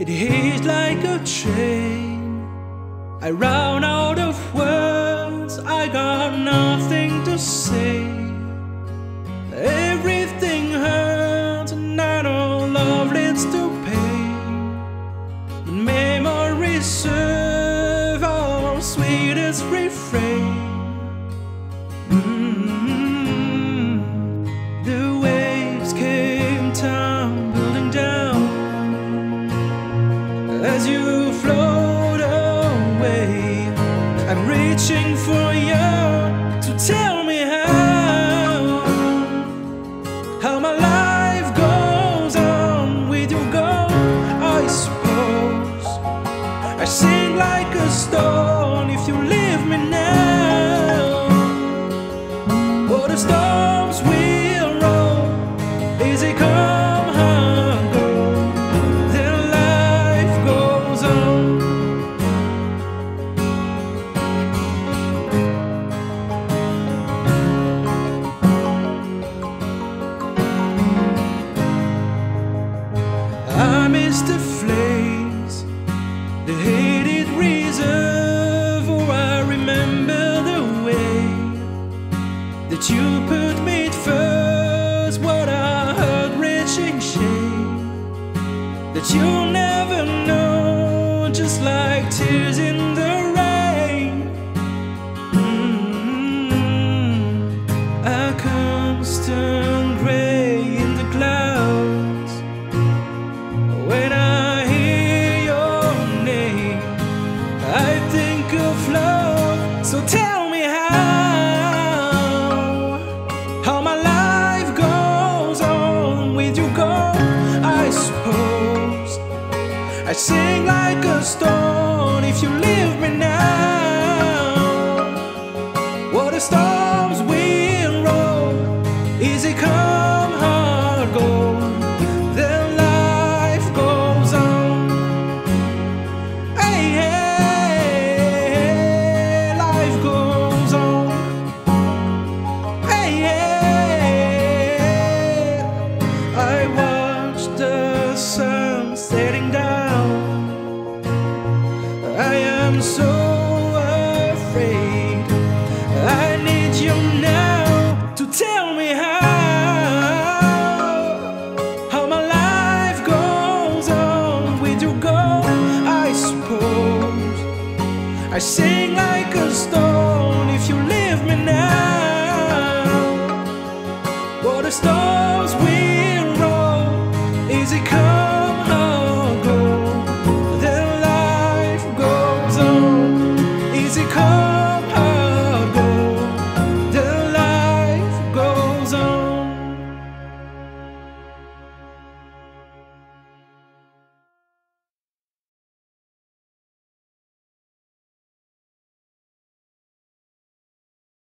It hits like a train. I run out of words, I got nothing to say. Everything hurts, and I know love leads to pain. But memories serve our sweetest refrain. Mm, The waves came tumbling as you float away. I'm reaching for you to tell me how how my life goes on with you gone. I suppose I sing like a stone if you leave me now. Oh, the storms you put me first. What I heard reaching shame that you'll never know, just like tears sing like a stone if you leave me now. afraid. I need you now to tell me how. How my life goes on with you, girl, I suppose. I sing like a stone if you leave me now. What the stars will roll. Is it coming?